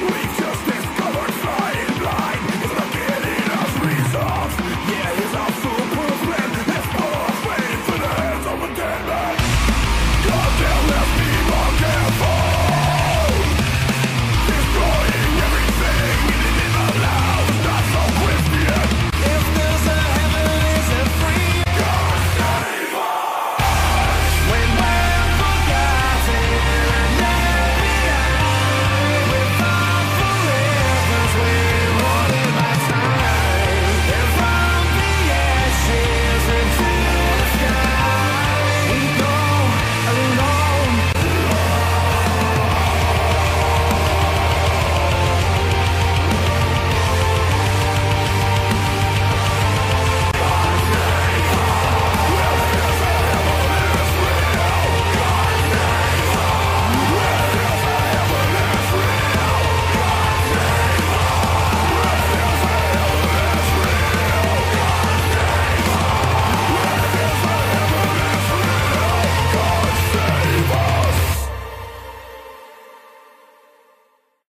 We just